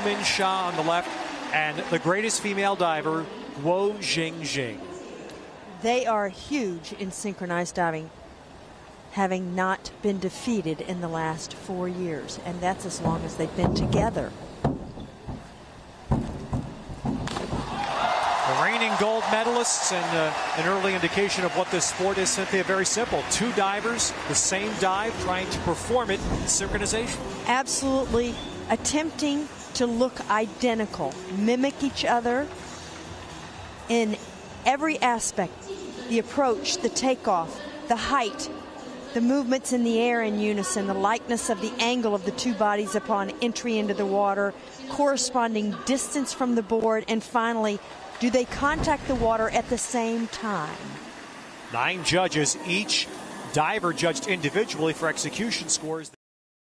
Minxia on the left, and the greatest female diver, Guo Jingjing. They are huge in synchronized diving, having not been defeated in the last four years, and that's as long as they've been together. The reigning gold medalists, and uh, an early indication of what this sport is, Cynthia, very simple. Two divers, the same dive, trying to perform it in synchronization. Absolutely attempting to look identical, mimic each other in every aspect the approach, the takeoff, the height, the movements in the air in unison, the likeness of the angle of the two bodies upon entry into the water, corresponding distance from the board, and finally, do they contact the water at the same time? Nine judges, each diver judged individually for execution scores.